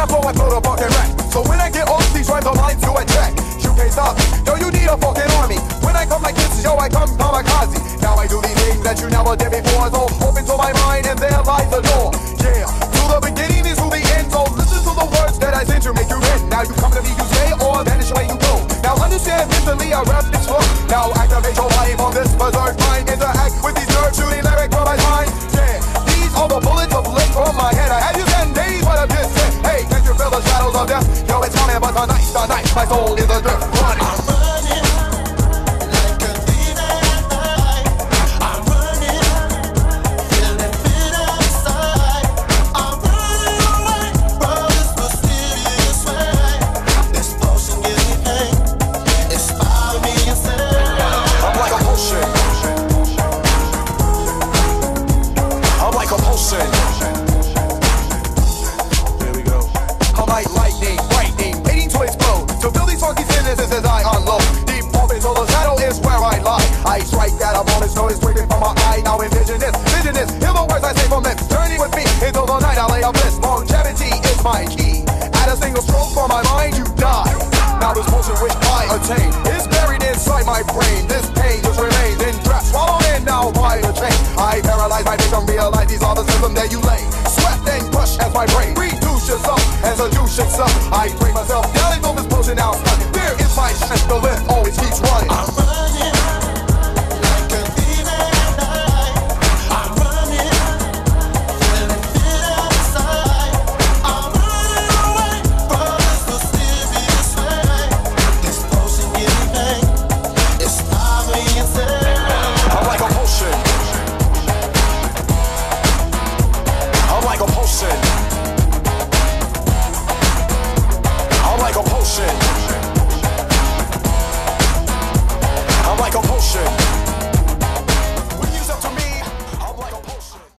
I throw the fucking. So when I get off, these rhymes are mine to attack. You can't stop. Yo, you need a fucking army. When I come like this, yo, I come kamikaze. Now I do these things that you never did before. So open to my mind and there lies the door. Yeah, to the beginning is to the end. So listen to the words that I sent to make you win. Now you come to me, you say, or vanish away you go. Now understand mentally, I rap this hook. Now activate your body. Yo, it's coming, but tonight, tonight, my soul is adrift. Running. Opponent's nose streaming my eye. Now envision this, vision this. Hear the words I say from lips. Journey with me into the night. I lay a bliss. Longevity is my key. At a single stroke from my mind, you die. Now this motion which I attain is buried inside my brain. This pain just remains in trap, swallowed in now by the chain. I paralyze my vision, realize these are the symptoms that you lay. Sweat and crush as my brain reduce yourself and seduce yourself. I bring myself down into this potion now. There is my strength, the lift always keeps running shit.